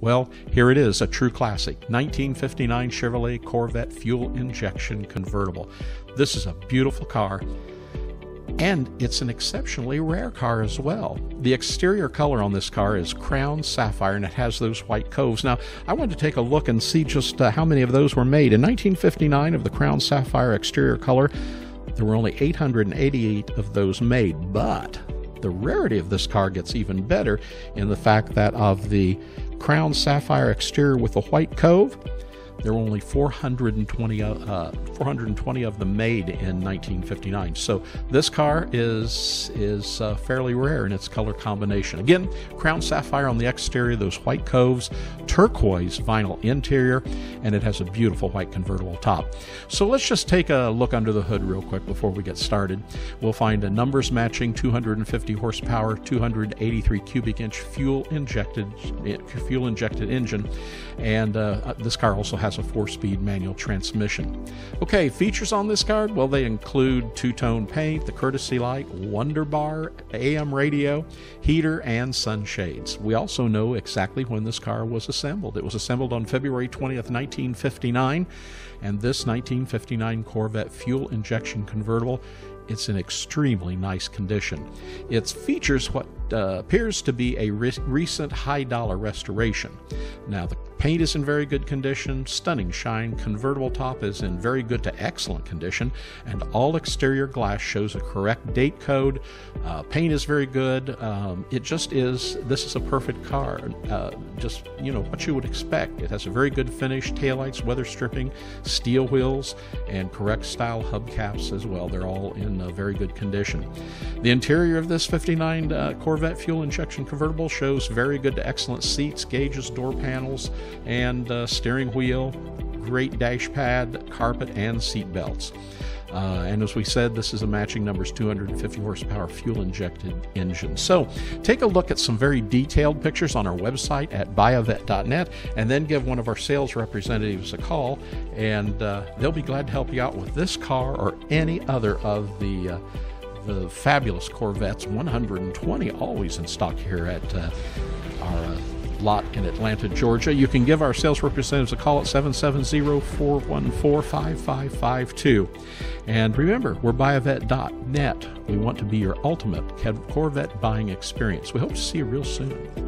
Well, here it is, a true classic 1959 Chevrolet Corvette fuel injection convertible. This is a beautiful car. And it's an exceptionally rare car as well. The exterior color on this car is crown sapphire and it has those white coves. Now, I wanted to take a look and see just uh, how many of those were made. In 1959, of the crown sapphire exterior color, there were only 888 of those made. But the rarity of this car gets even better in the fact that of the crown sapphire exterior with a white cove, there were only 420, uh, 420 of them made in 1959. So this car is is uh, fairly rare in its color combination. Again, crown sapphire on the exterior, those white coves, turquoise vinyl interior, and it has a beautiful white convertible top. So let's just take a look under the hood real quick before we get started. We'll find a numbers matching 250 horsepower, 283 cubic inch fuel injected fuel injected engine, and uh, this car also has a four speed manual transmission. Okay, features on this car well, they include two tone paint, the courtesy light, Wonderbar, AM radio, heater, and sunshades. We also know exactly when this car was assembled. It was assembled on February 20th, 1959, and this 1959 Corvette fuel injection convertible it's in extremely nice condition. It features what uh, appears to be a re- recent high dollar restoration. Now, the paint is in very good condition, stunning shine, convertible top is in very good to excellent condition, and all exterior glass shows a correct date code. Uh, paint is very good. Um, it just is, this is a perfect car. Uh, just, you know, what you would expect. It has a very good finish, taillights, weather stripping, steel wheels, and correct style hubcaps as well. They're all in very good condition. The interior of this 59 uh, Corvette fuel injection convertible shows very good to excellent seats, gauges, door panels, and uh, steering wheel, great dash pad, carpet, and seat belts. Uh, and as we said, this is a matching numbers 250 horsepower fuel injected engine. So take a look at some very detailed pictures on our website at buyavette.net and then give one of our sales representatives a call, and uh, they'll be glad to help you out with this car or any other of the. Uh, the fabulous Corvettes, 120 always in stock here at uh, our uh, lot in Atlanta, Georgia. You can give our sales representatives a call at 770 414 5552. And remember, we're buyavette.net. We want to be your ultimate Corvette buying experience. We hope to see you real soon.